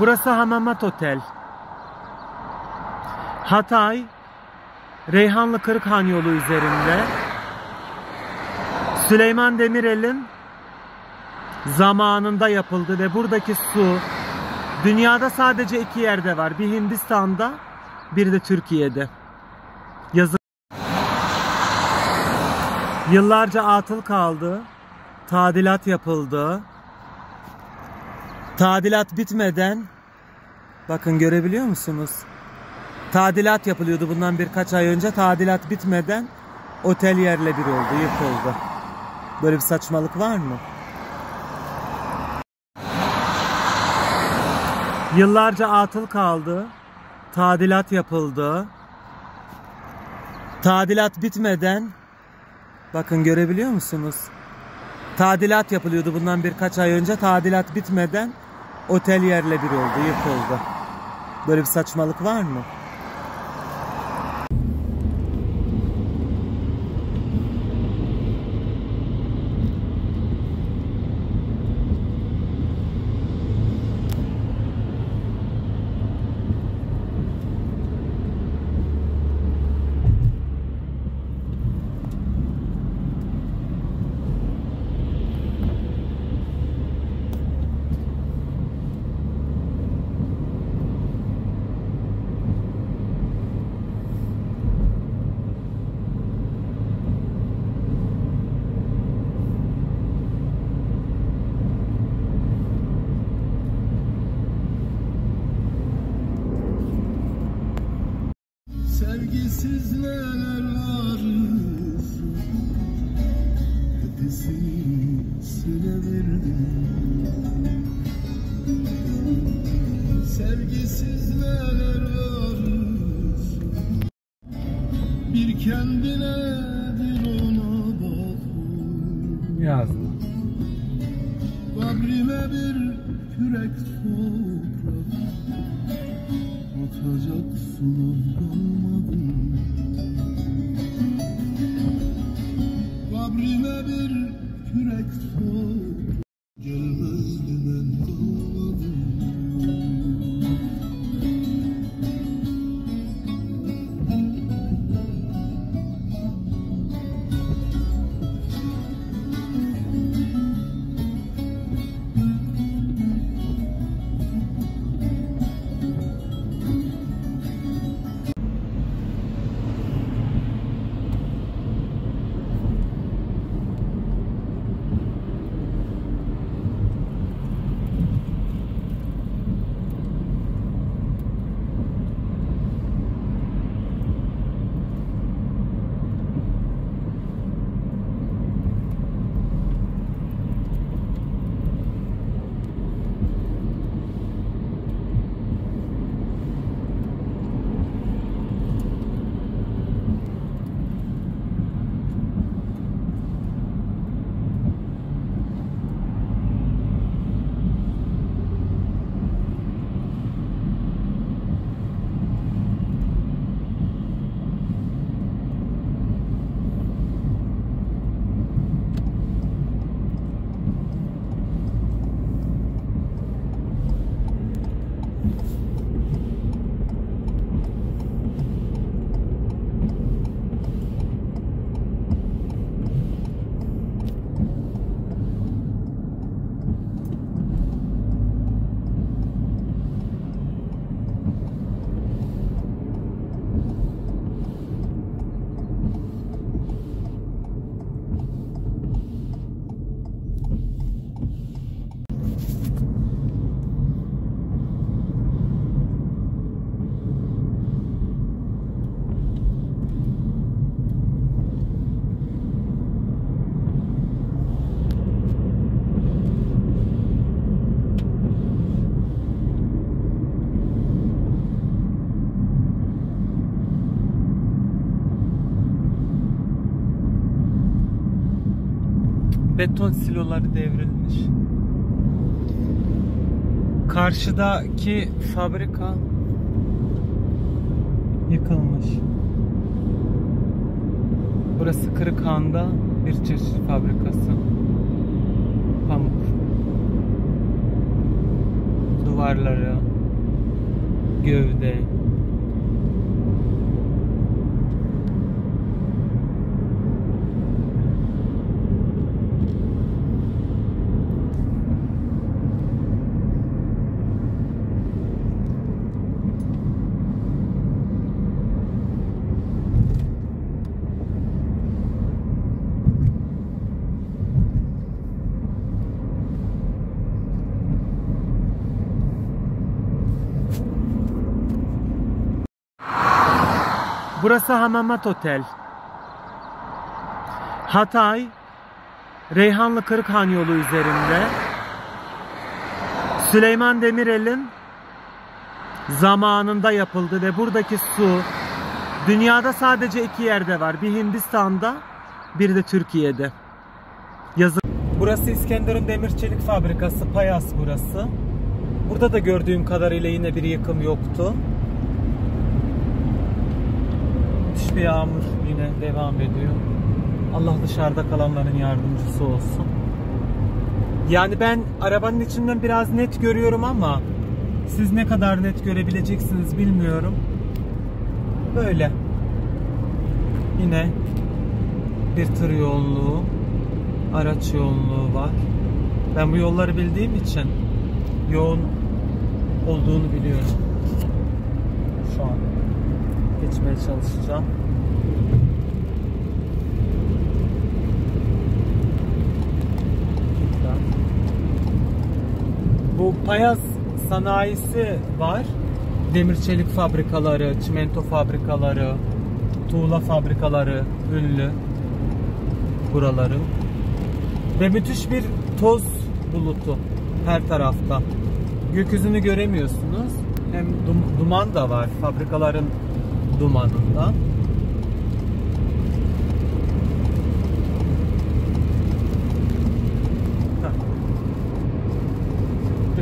Burası Hamamat Otel. Hatay Reyhanlı Kırıkhan yolu üzerinde. Süleyman Demirel'in zamanında yapıldı ve buradaki su dünyada sadece iki yerde var. Bir Hindistan'da, bir de Türkiye'de. Yazın Yıllarca atıl kaldı. Tadilat yapıldı. Tadilat bitmeden bakın görebiliyor musunuz? Tadilat yapılıyordu bundan birkaç ay önce. Tadilat bitmeden otel yerle bir oldu, yıkıldı. Böyle bir saçmalık var mı? Yıllarca atıl kaldı. Tadilat yapıldı. Tadilat bitmeden bakın görebiliyor musunuz? Tadilat yapılıyordu bundan birkaç ay önce. Tadilat bitmeden otel yerle bir oldu, yıkıldı. Böyle bir saçmalık var mı? Beton siloları devrilmiş. Karşıdaki fabrika yıkılmış. Burası Kırıkhan'da bir çeşit fabrikası. Pamuk. Duvar farları, gövde. Burası Hamamat Otel. Hatay, Reyhanlı Kırıkhan yolu üzerinde. Süleyman Demirel'in zamanında yapıldı ve buradaki su dünyada sadece iki yerde var. Bir Hindistan'da, bir de Türkiye'de. Yazı. Burası İskenderun Demir Çelik Fabrikası, Payas burası. Burada da gördüğüm kadarıyla yine bir yıkım yoktu. Bir yağmur yine devam ediyor. Allah dışarıda kalanların yardımcısı olsun. Yani ben arabanın içinden biraz net görüyorum ama siz ne kadar net görebileceksiniz bilmiyorum. Böyle. Yine bir tır yoğunluğu, araç yoğunluğu var. Ben bu yolları bildiğim için yoğun olduğunu biliyorum. Şu an geçmeye çalışacağım. Bu Payas sanayisi var. Demir çelik fabrikaları, çimento fabrikaları, tuğla fabrikaları ünlü buraların. Ve müthiş bir toz bulutu her tarafta. Gökyüzünü göremiyorsunuz. Hem dum- duman da var fabrikaların dumanından.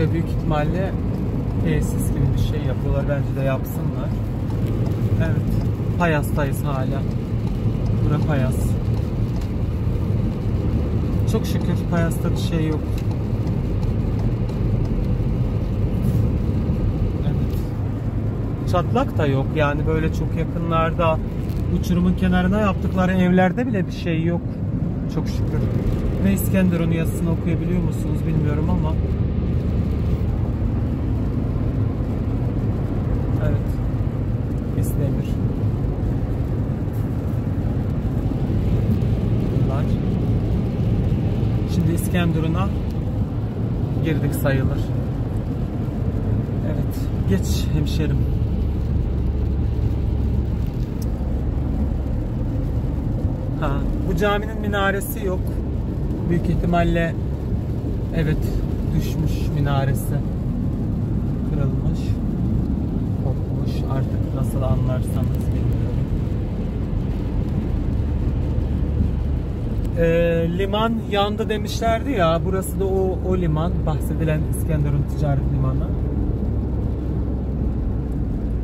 Ve büyük ihtimalle tesis gibi bir şey yapıyorlar. Bence de yapsınlar. Evet. Payas'tayız hala. Bura Payas. Çok şükür Payas'ta bir şey yok. Evet. Çatlak da yok. Yani böyle çok yakınlarda uçurumun kenarına yaptıkları evlerde bile bir şey yok. Çok şükür. Ve İskenderun yazısını okuyabiliyor musunuz bilmiyorum ama Evet. İstemir. Bunlar. Şimdi İskenderun'a girdik sayılır. Evet. Geç hemşerim. Ha, bu caminin minaresi yok. Büyük ihtimalle evet düşmüş minaresi. Kırılmış. Kopmuş. Artık nasıl anlarsanız bilmiyorum. Ee, liman yandı demişlerdi ya. Burası da o, o liman. Bahsedilen İskenderun Ticaret Limanı.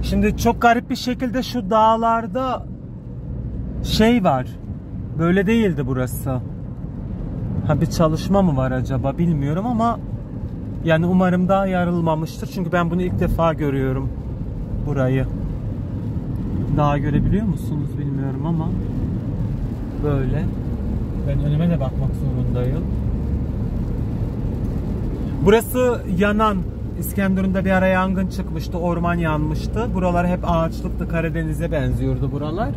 Şimdi çok garip bir şekilde şu dağlarda şey var. Böyle değildi burası. Ha bir çalışma mı var acaba bilmiyorum ama yani umarım daha yarılmamıştır. Çünkü ben bunu ilk defa görüyorum burayı. Daha görebiliyor musunuz bilmiyorum ama böyle. Ben önüme de bakmak zorundayım. Burası yanan İskenderun'da bir ara yangın çıkmıştı. Orman yanmıştı. Buralar hep ağaçlıktı. Karadeniz'e benziyordu buralar.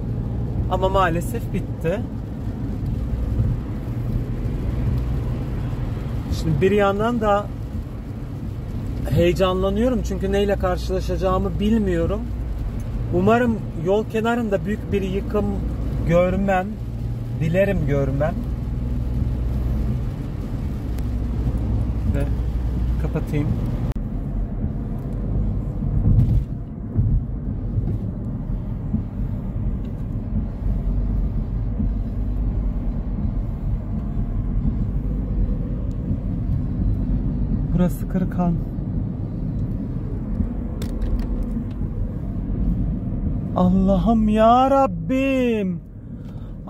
Ama maalesef bitti. Şimdi bir yandan da heyecanlanıyorum çünkü neyle karşılaşacağımı bilmiyorum. Umarım yol kenarında büyük bir yıkım görmem. Dilerim görmem. Ve kapatayım. Burası Kırıkhan. Allah'ım ya Rabbim.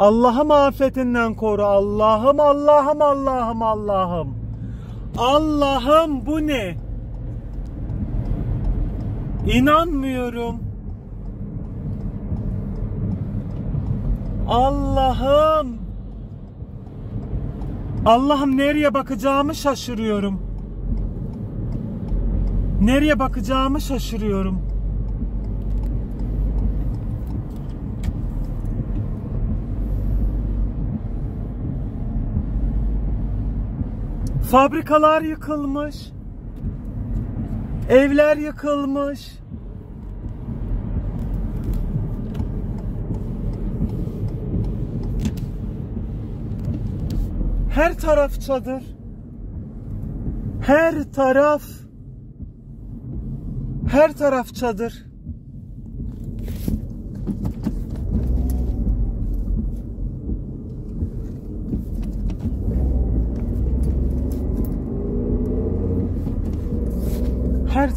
Allah'ım afetinden koru. Allah'ım Allah'ım Allah'ım Allah'ım. Allah'ım bu ne? İnanmıyorum. Allah'ım. Allah'ım nereye bakacağımı şaşırıyorum. Nereye bakacağımı şaşırıyorum. Fabrikalar yıkılmış. Evler yıkılmış. Her taraf çadır. Her taraf her taraf çadır.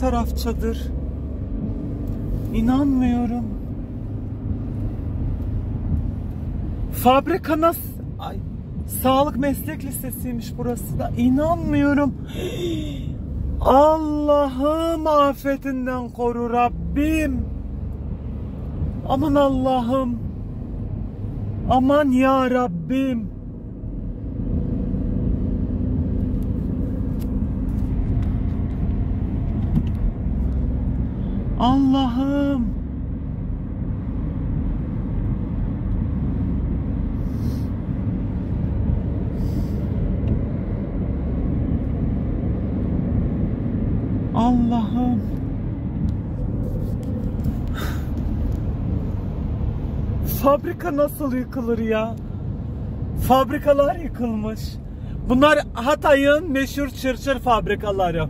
Her taraf çadır. İnanmıyorum. Fabrika nasıl? Ay, sağlık meslek lisesiymiş burası da. İnanmıyorum. Allah'ım afetinden koru Rabbim. Aman Allah'ım. Aman ya Rabbim. Allah'ım. Allah'ım. Fabrika nasıl yıkılır ya? Fabrikalar yıkılmış. Bunlar Hatay'ın meşhur çırçır fabrikaları.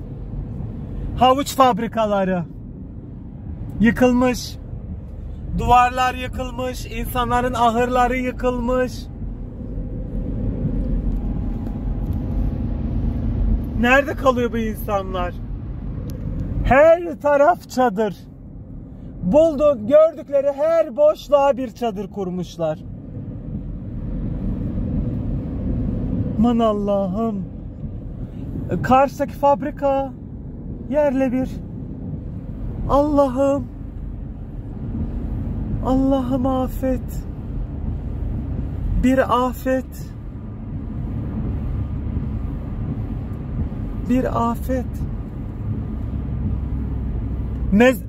Havuç fabrikaları. Yıkılmış. Duvarlar yıkılmış, insanların ahırları yıkılmış. Nerede kalıyor bu insanlar? Her taraf çadır. Buldu, gördükleri her boşluğa bir çadır kurmuşlar. Man Allah'ım. Karşıdaki fabrika yerle bir. Allah'ım. Allah'ım afet. Bir afet. Bir afet. Mez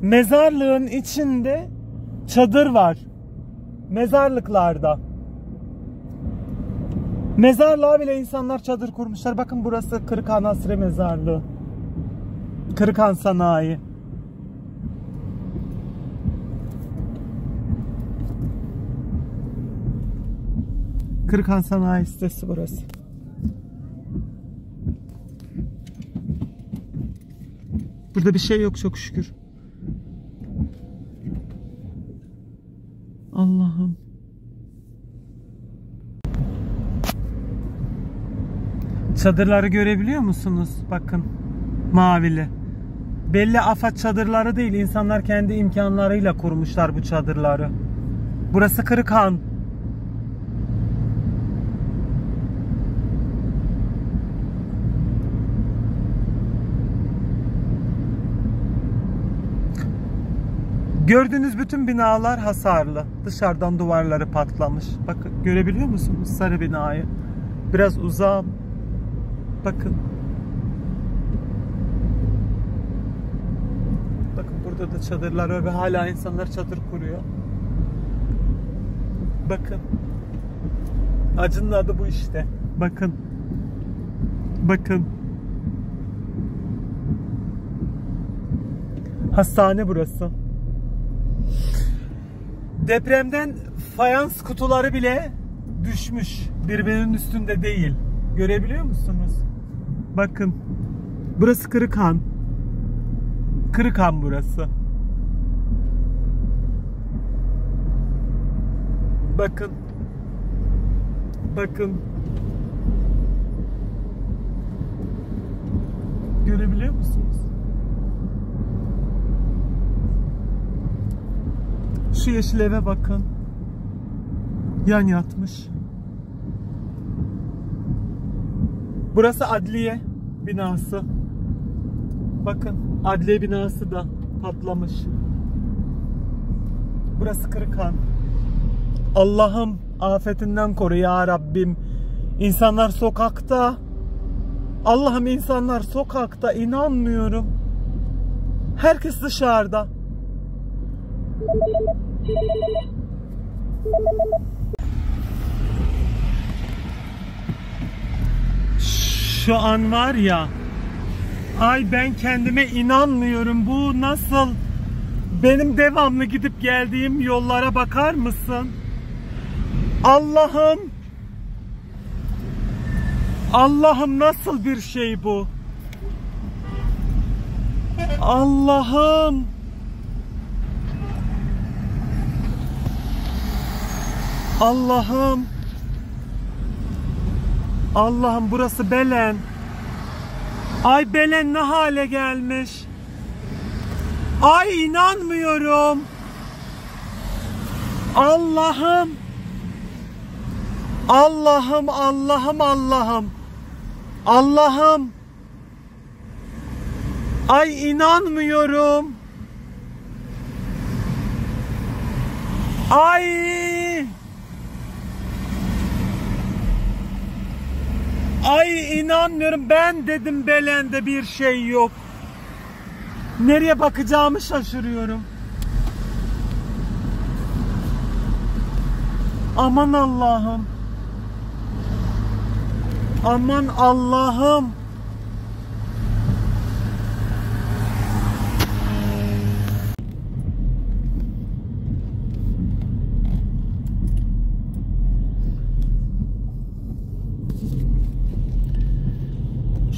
mezarlığın içinde çadır var. Mezarlıklarda. Mezarlığa bile insanlar çadır kurmuşlar. Bakın burası Kırıkhan Asri Mezarlığı. Kırıkhan Sanayi. Kırıkhan Sanayi sitesi burası. Burada bir şey yok çok şükür. Allah'ım. Çadırları görebiliyor musunuz? Bakın. Mavili. Belli afat çadırları değil. insanlar kendi imkanlarıyla kurmuşlar bu çadırları. Burası Kırıkhan. Gördüğünüz bütün binalar hasarlı. Dışarıdan duvarları patlamış. Bakın görebiliyor musunuz sarı binayı? Biraz uzağım. Bakın. Bakın burada da çadırlar var ve hala insanlar çadır kuruyor. Bakın. Acının adı bu işte. Bakın. Bakın. Hastane burası. Depremden fayans kutuları bile düşmüş. Birbirinin üstünde değil. Görebiliyor musunuz? Bakın. Burası Kırıkhan. Kırıkhan burası. Bakın. Bakın. Görebiliyor musunuz? Şu yeşil eve bakın. Yan yatmış. Burası adliye binası. Bakın adliye binası da patlamış. Burası Kırıkhan. Allah'ım afetinden koru ya Rabbim. İnsanlar sokakta. Allah'ım insanlar sokakta inanmıyorum. Herkes dışarıda. Şu an var ya Ay ben kendime inanmıyorum. Bu nasıl? Benim devamlı gidip geldiğim yollara bakar mısın? Allah'ım. Allah'ım nasıl bir şey bu? Allah'ım. Allah'ım. Allah'ım burası Belen. Ay Belen ne hale gelmiş? Ay inanmıyorum. Allah'ım. Allah'ım Allah'ım Allah'ım. Allah'ım. Ay inanmıyorum. Ay. Ay inanmıyorum ben dedim Belen'de bir şey yok. Nereye bakacağımı şaşırıyorum. Aman Allah'ım. Aman Allah'ım.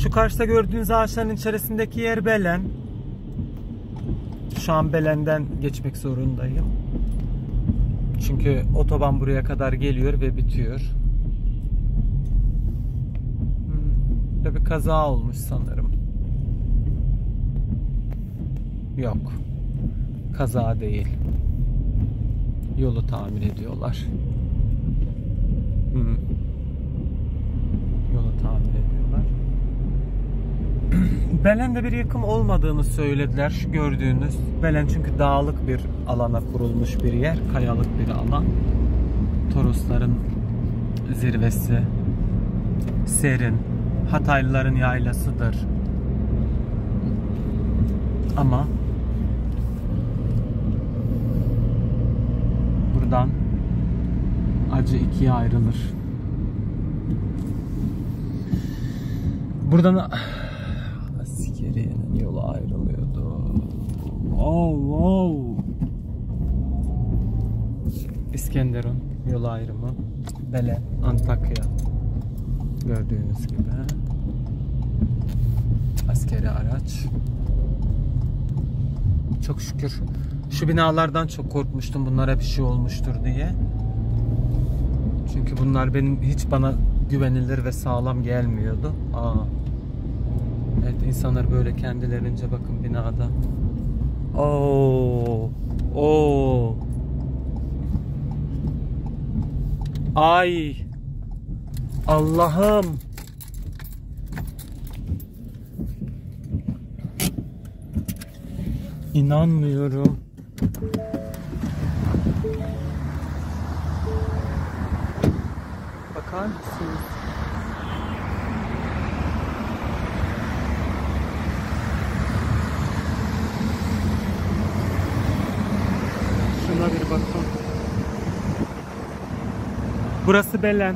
Şu karşıda gördüğünüz ağaçların içerisindeki yer Belen. Şu an Belen'den geçmek zorundayım. Çünkü otoban buraya kadar geliyor ve bitiyor. Hmm, Burada bir kaza olmuş sanırım. Yok. Kaza değil. Yolu tamir ediyorlar. Hmm. Yolu tamir ediyorlar. Belen'de bir yıkım olmadığını söylediler şu gördüğünüz. Belen çünkü dağlık bir alana kurulmuş bir yer. Kayalık bir alan. Torosların zirvesi. Serin. Hataylıların yaylasıdır. Ama buradan acı ikiye ayrılır. Buradan Askeriye'nin yolu ayrılıyordu. Oh, wow. İskenderun yolu ayrımı. Belen, Antakya. Gördüğünüz gibi. Askeri araç. Çok şükür. Şu binalardan çok korkmuştum bunlara bir şey olmuştur diye. Çünkü bunlar benim hiç bana güvenilir ve sağlam gelmiyordu. Aa. İnsanlar böyle kendilerince bakın binada. Oo. Oo. Ay. Allah'ım. İnanmıyorum. Bakar mısınız? Şuna bir bakın. Burası Belen.